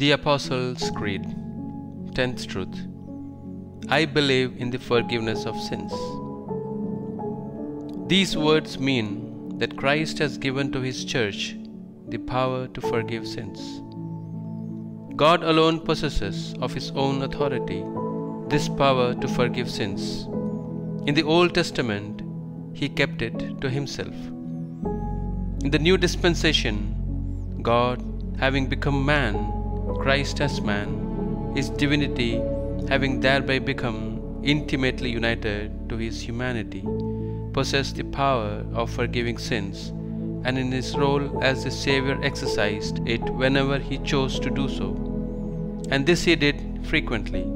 The Apostles' Creed, 10th Truth. I believe in the forgiveness of sins. These words mean that Christ has given to His church the power to forgive sins. God alone possesses of His own authority this power to forgive sins. In the Old Testament, He kept it to Himself. In the New Dispensation, God, having become man, Christ as man, His divinity having thereby become intimately united to His humanity, possessed the power of forgiving sins, and in His role as the Saviour exercised it whenever He chose to do so. And this He did frequently.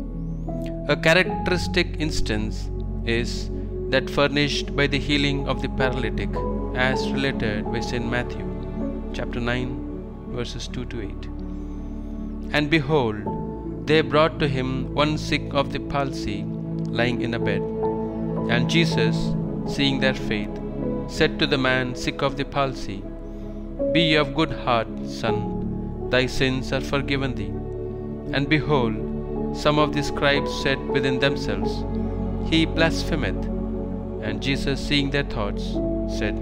A characteristic instance is that furnished by the healing of the paralytic as related by St. Matthew chapter 9 verses 2 to 8. And behold, they brought to him one sick of the palsy lying in a bed. And Jesus, seeing their faith, said to the man sick of the palsy, Be of good heart, son, thy sins are forgiven thee. And behold, some of the scribes said within themselves, He blasphemeth. And Jesus, seeing their thoughts, said,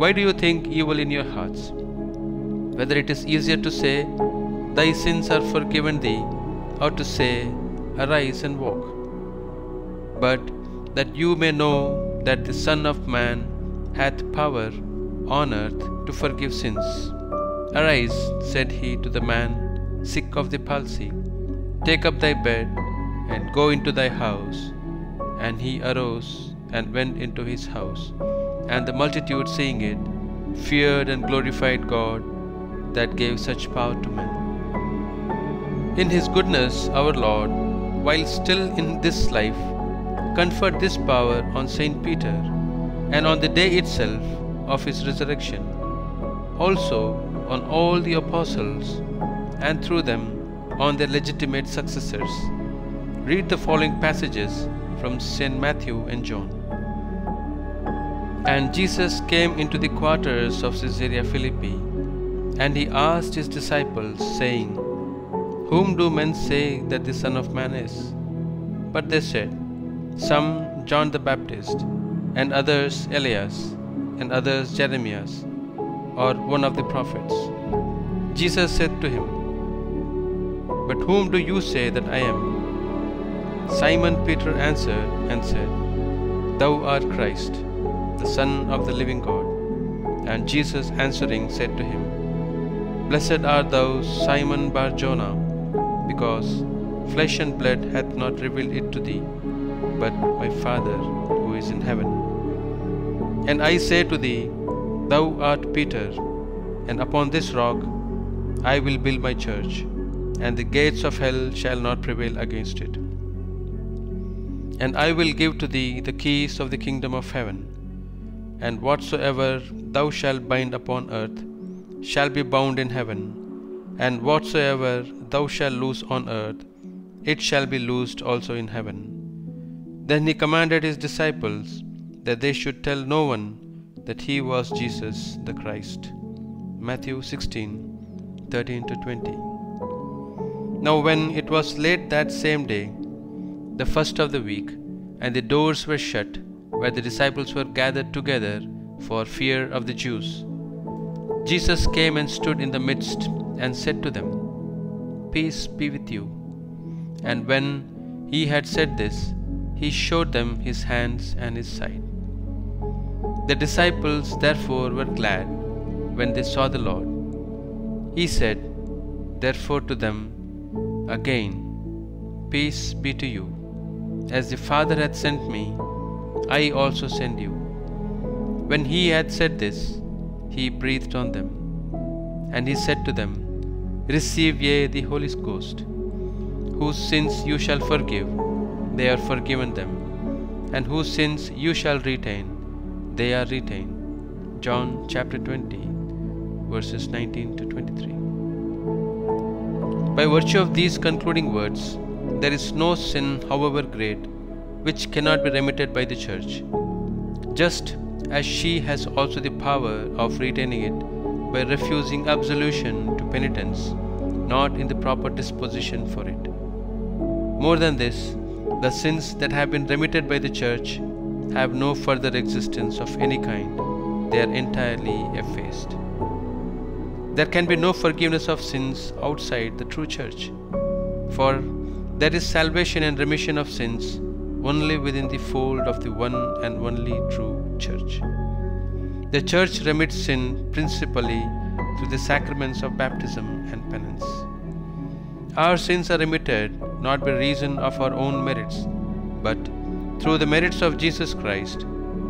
Why do you think evil in your hearts? Whether it is easier to say, Thy sins are forgiven thee, or to say, Arise and walk. But that you may know that the Son of Man hath power on earth to forgive sins. Arise, said he to the man sick of the palsy, take up thy bed and go into thy house. And he arose and went into his house. And the multitude, seeing it, feared and glorified God that gave such power to men. In His goodness, our Lord, while still in this life, conferred this power on Saint Peter, and on the day itself of his resurrection, also on all the apostles, and through them on their legitimate successors. Read the following passages from St. Matthew and John. And Jesus came into the quarters of Caesarea Philippi, and he asked his disciples, saying, Whom do men say that the Son of Man is? But they said, Some John the Baptist, and others Elias, and others Jeremias, or one of the prophets. Jesus said to him, But whom do you say that I am? Simon Peter answered and said, Thou art Christ, the Son of the living God. And Jesus answering said to him, Blessed art thou, Simon Bar Jonah, because flesh and blood hath not revealed it to thee, but my Father who is in heaven. And I say to thee, Thou art Peter, and upon this rock I will build my church, and the gates of hell shall not prevail against it. And I will give to thee the keys of the kingdom of heaven, and whatsoever thou shalt bind upon earth shall be bound in heaven, and whatsoever thou shalt loose on earth, it shall be loosed also in heaven. Then he commanded his disciples that they should tell no one that he was Jesus the Christ. Matthew 16 13 to 20. Now, when it was late that same day, the first of the week, and the doors were shut, where the disciples were gathered together for fear of the Jews, Jesus came and stood in the midst and said to them, Peace be with you. And when he had said this, he showed them his hands and his side. The disciples therefore were glad when they saw the Lord. He said, therefore, to them again, Peace be to you. As the Father hath sent me, I also send you. When he had said this, he breathed on them. And he said to them, Receive ye the Holy Ghost. Whose sins you shall forgive, they are forgiven them. And whose sins you shall retain, they are retained. John chapter 20, verses 19 to 23. By virtue of these concluding words, there is no sin, however great, which cannot be remitted by the Church. Just as she has also the power of retaining it by refusing absolution to penitents not in the proper disposition for it. More than this, the sins that have been remitted by the Church have no further existence of any kind, they are entirely effaced. There can be no forgiveness of sins outside the true Church, for there is salvation and remission of sins only within the fold of the one and only true Church. The Church remits sin principally through the sacraments of baptism and penance. Our sins are remitted not by reason of our own merits, but through the merits of Jesus Christ,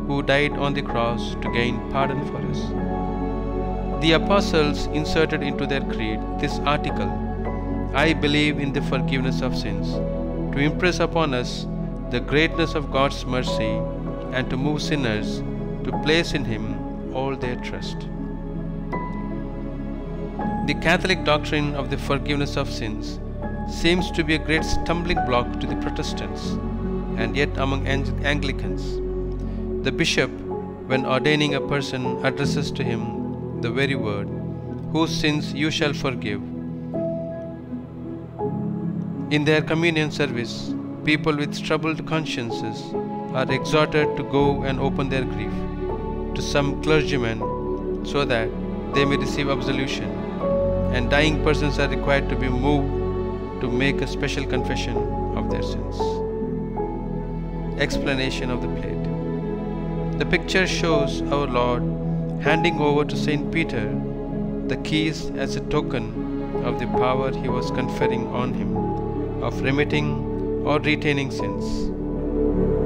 who died on the cross to gain pardon for us. The apostles inserted into their creed this article I believe in the forgiveness of sins, to impress upon us the greatness of God's mercy and to move sinners to place in Him all their trust. The Catholic doctrine of the forgiveness of sins seems to be a great stumbling block to the Protestants and yet among Anglicans. The bishop, when ordaining a person, addresses to him the very word, Whose sins you shall forgive. In their communion service, people with troubled consciences are exhorted to go and open their grief to some clergyman so that they may receive absolution, and dying persons are required to be moved to make a special confession of their sins. Explanation of the plate The picture shows our Lord handing over to Saint Peter the keys as a token of the power he was conferring on him of remitting or retaining sins.